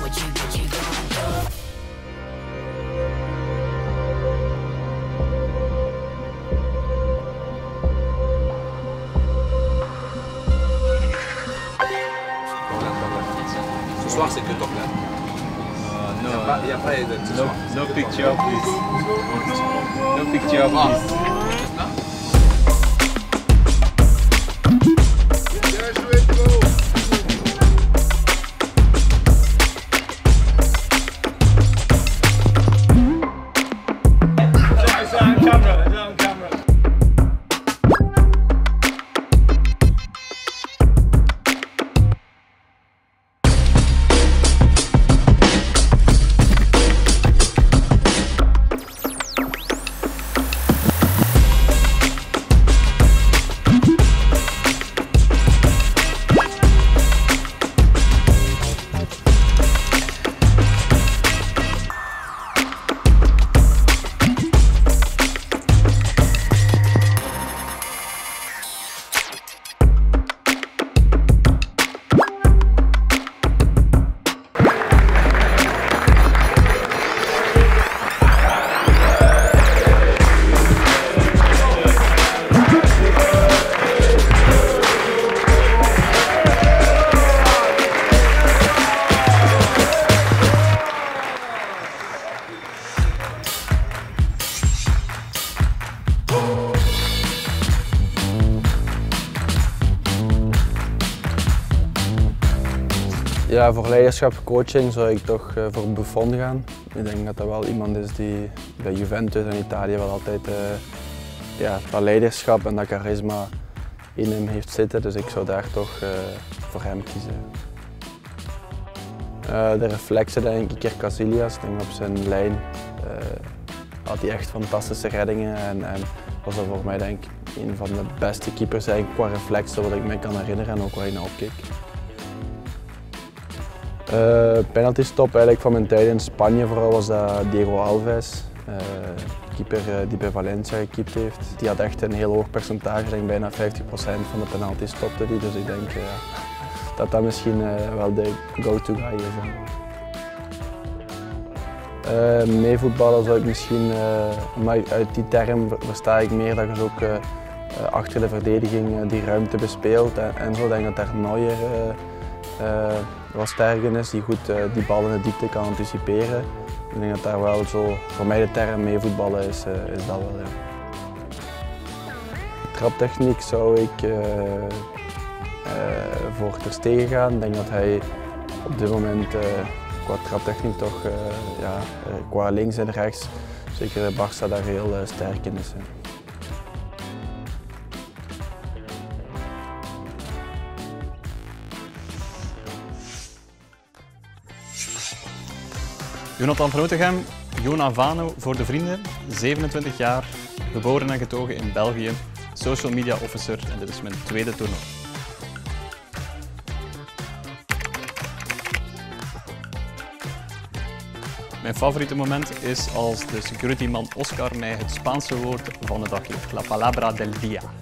What you, what you gonna do? Ce soir, c'est que top là. Il n'y a, pas- y a pas de ce No, soir. no picture, please. No picture, please. On camera? Ja, voor leiderschap, coaching zou ik toch eh, voor Buffon gaan. Ik denk dat dat wel iemand is die bij Juventus en Italië wel altijd eh, ja, dat leiderschap en dat charisma in hem heeft zitten. Dus ik zou daar toch eh, voor hem kiezen. De reflexen denk ik Iker Casillas. Denk op zijn lijn had hij echt fantastische reddingen en, en was dat voor mij denk een van de beste keepers eigenlijk qua reflexen wat ik me kan herinneren en ook waar ik naar opkeek. Uh, penalty stop eigenlijk van mijn tijd in Spanje vooral was dat Diego Alves. eh, keeper eh, die bij Valencia gekiept heeft. Die had echt een heel hoog percentage, denk bijna 50% van de penalty stopte die. Dus ik denk dat dat misschien wel de go-to guy is. meevoetballen zou ik misschien, maar uit die term ver- versta ik meer dat je dus ook achter de verdediging die ruimte bespeelt en, zo. Denk dat daar Neuer eh, eh, wel sterk in is, die goed eh, die bal in de diepte kan anticiperen. Ik denk dat daar wel zo, voor mij de term meevoetballen is, eh, is dat wel. Ja. Traptechniek zou ik eh, voor Ter Stegen gaan. Ik denk dat hij op dit moment qua traptechniek toch ja, qua links en rechts, zeker Barça daar heel sterk in is. Jonathan Vernotegem, Jona Vano voor de vrienden, 27 jaar, geboren en getogen in België, social media officer en dit is mijn tweede toernooi. Mijn favoriete moment is als de securityman Oscar mij het Spaanse woord van de dag geeft, la palabra del día.